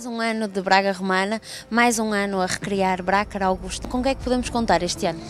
Mais um ano de Braga Romana, mais um ano a recriar Braga Augusto. Com o que é que podemos contar este ano?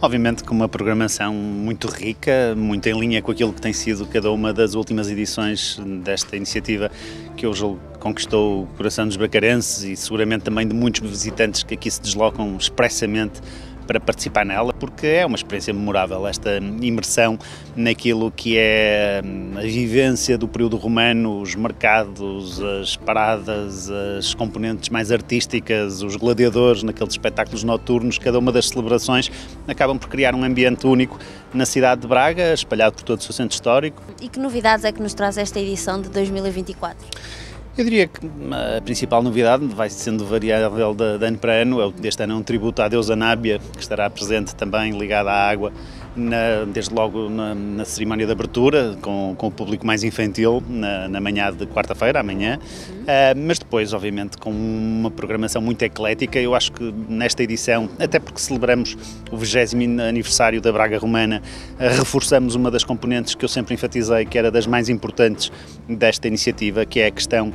Obviamente com uma programação muito rica, muito em linha com aquilo que tem sido cada uma das últimas edições desta iniciativa que hoje conquistou o coração dos bracarenses e seguramente também de muitos visitantes que aqui se deslocam expressamente para participar nela, porque é uma experiência memorável esta imersão naquilo que é hum, a vivência do período romano, os mercados, as paradas, as componentes mais artísticas, os gladiadores naqueles espetáculos noturnos, cada uma das celebrações acabam por criar um ambiente único na cidade de Braga, espalhado por todo o seu centro histórico. E que novidades é que nos traz esta edição de 2024? Eu diria que a principal novidade vai sendo variável de, de ano para ano. É este ano é um tributo à deusa Nábia, que estará presente também ligada à água na, desde logo na, na, cerimónia de abertura, com, com o público mais infantil, na, na manhã de quarta-feira, amanhã, uhum. uh, mas depois, obviamente, com uma programação muito eclética. Eu acho que nesta edição, até porque celebramos o 20 aniversário da Braga Romana, uh, reforçamos uma das componentes que eu sempre enfatizei, que era das mais importantes desta iniciativa, que é a questão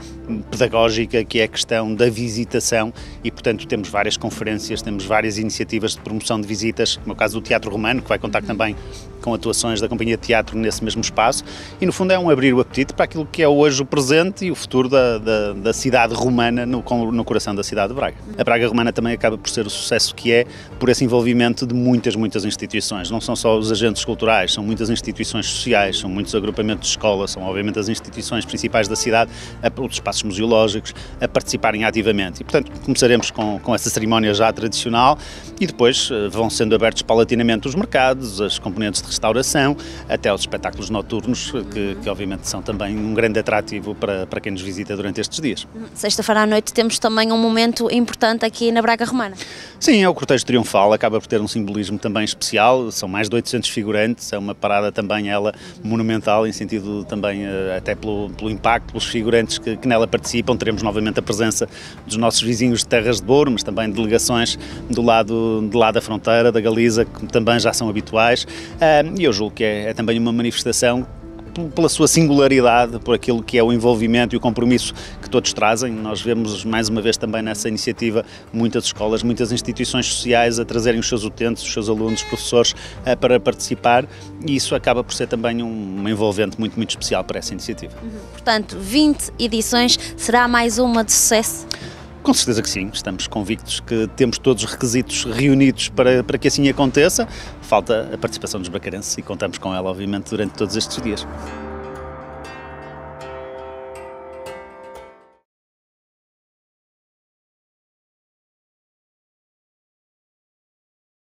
pedagógica, que é a questão da visitação, e portanto temos várias conferências, temos várias iniciativas de promoção de visitas, no caso do Teatro Romano, que vai contar também com atuações da Companhia de Teatro nesse mesmo espaço e no fundo é um abrir o apetite para aquilo que é hoje o presente e o futuro da, da, da cidade romana no, no, coração da cidade de Braga. A Braga romana também acaba por ser o sucesso que é por esse envolvimento de muitas, muitas instituições. Não são só os agentes culturais, são muitas instituições sociais, são muitos agrupamentos de escolas, são obviamente as instituições principais da cidade, os espaços museológicos, a participarem ativamente. E portanto começaremos com, com essa cerimónia já tradicional e depois eh, vão sendo abertos paulatinamente os mercados, as componentes de restauração, até aos espetáculos noturnos, que, que obviamente são também um grande atrativo para, para quem nos visita durante estes dias. Sexta-feira à noite temos também um momento importante aqui na Braga Romana. Sim, é o cortejo triunfal, acaba por ter um simbolismo também especial, são mais de 800 figurantes, é uma parada também ela monumental, em sentido também eh, até pelo, pelo impacto, pelos figurantes que, que nela participam, teremos novamente a presença dos nossos vizinhos de Terras de Boro, mas também delegações do lado, do lado da fronteira, da Galiza, que também já são habituais, e eu julgo que é, é também uma manifestação pela sua singularidade, por aquilo que é o envolvimento e o compromisso que todos trazem. Nós vemos mais uma vez também nessa iniciativa muitas escolas, muitas instituições sociais a trazerem os seus utentes, os seus alunos, os professores eh, para participar e isso acaba por ser também um envolvente muito, muito especial para essa iniciativa. Uhum. Portanto, 20 edições, será mais uma de sucesso? Com certeza que sim, estamos convictos que temos todos os requisitos reunidos para, para que assim aconteça. Falta a participação dos bracarenses e contamos com ela, obviamente, durante todos estes dias.